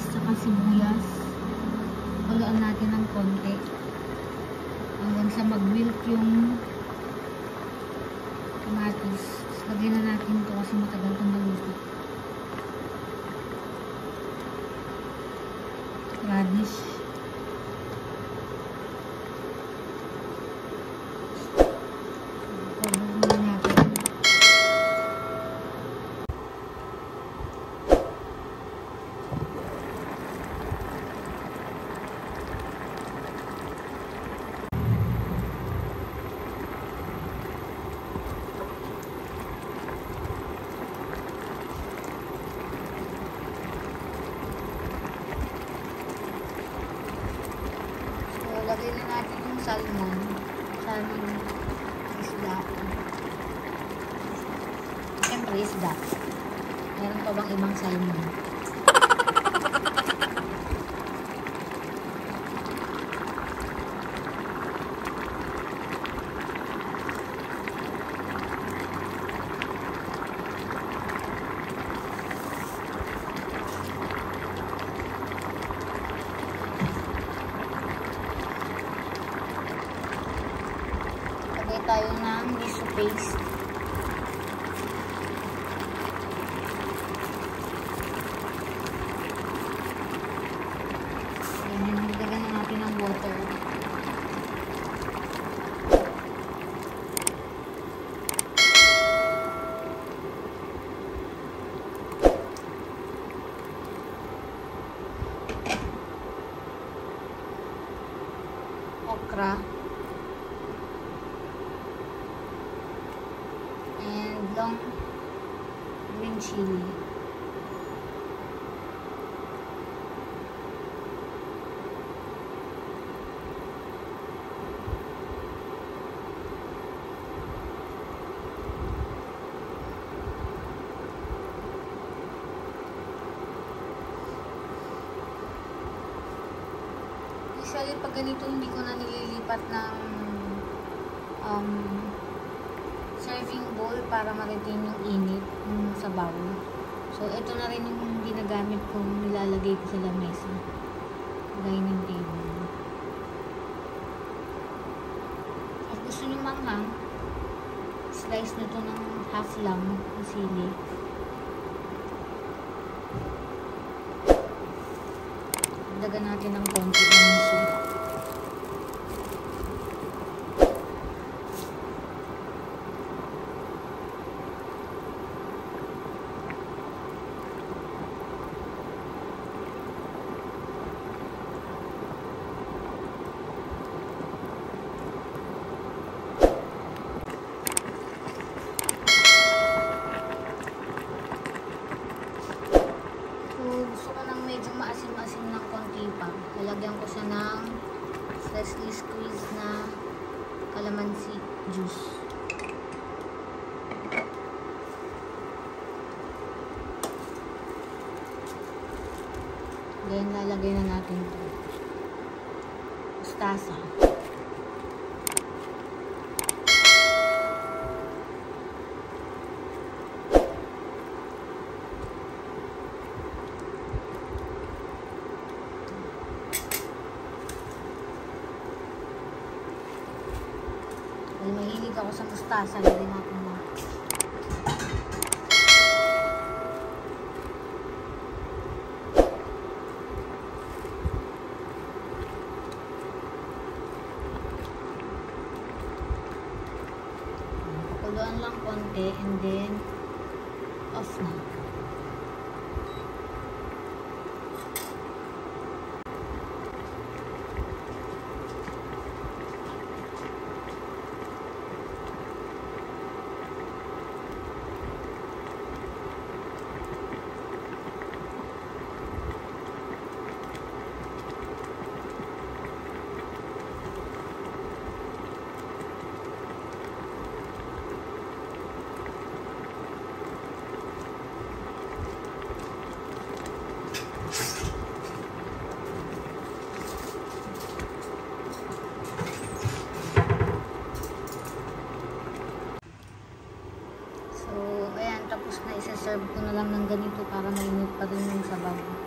sibuyas. Haluan natin ng konti. Hanggang sa mag-wilt yung kamatis. Lagyan na natin to kasi matagal itong maluto. Radish. Pabuhin natin. So, lagay na natin yung salmon. Salmon isda. Siyempre, isda. Meron pa bang ibang salmon? around this space and long green chili. Usually, pag ganito, hindi ko na nililipat ng um, serving bowl para ma-retain yung init yung sa bowl. So, ito na rin yung ginagamit kong nilalagay ko sa lamesa. Dining table. At gusto nyo manghang, slice nyo to ng half lang ng sili. Dagan natin ng konti ng miso. So, gusto ko ng medyo maasim-asim ng konti pa. Lalagyan ko siya ng freshly squeezed na calamansi juice. Then, lalagay na natin ito. Mustasa. Dahil sa mustasa, lagay natin na. Pakuluan lang konti and then off na. Isa-serve ko na lang ng ganito para mainit pa rin yung sabaw.